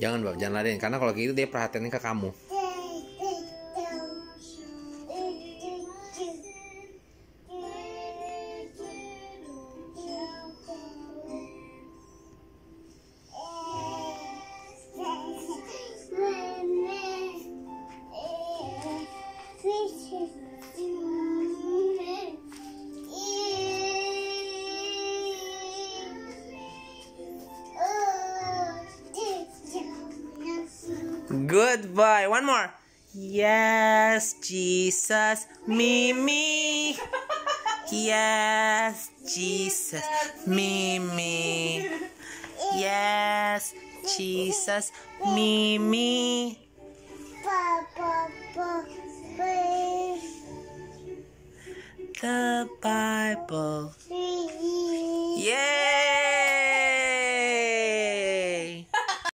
Jangan Bab, jangan ladenin karena kalau gitu dia perhatiannya ke kamu. Goodbye. One more. Yes, Jesus, me, me. Yes, Jesus, me, me. Yes, Jesus, me, me. The Bible. Yeah.